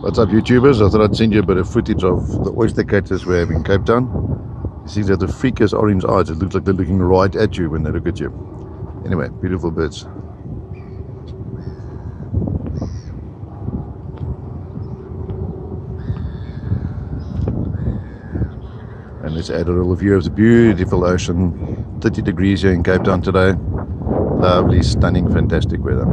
What's up YouTubers? I thought I'd send you a bit of footage of the oyster catchers we have in Cape Town. You see they have the freakiest orange eyes, it looks like they're looking right at you when they look at you. Anyway, beautiful birds. And let's add a little view of the beautiful ocean. 30 degrees here in Cape Town today. Lovely, stunning, fantastic weather.